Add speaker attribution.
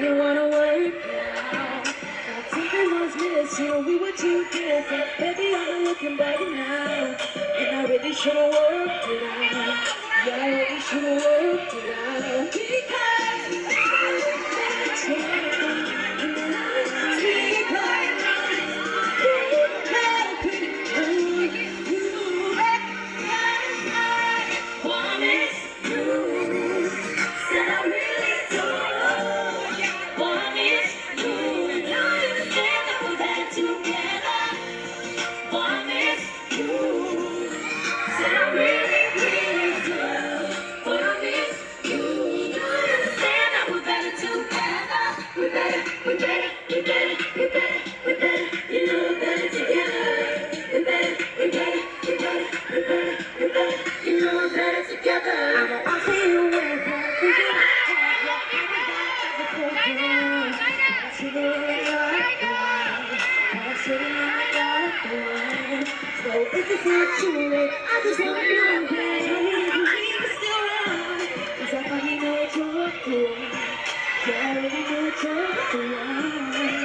Speaker 1: didn't wanna work out. Now something was missing, we were too different. Baby, I'm looking back now. And I really should've worked it Yeah, I already know what you're doing.